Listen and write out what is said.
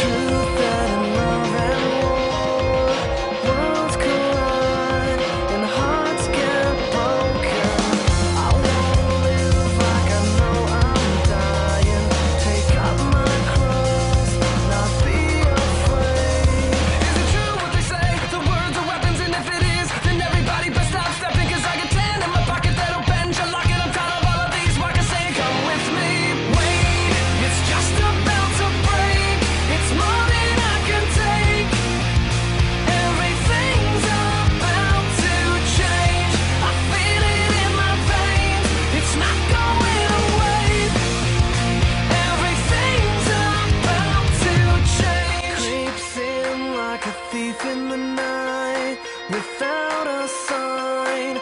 truth. without a sign,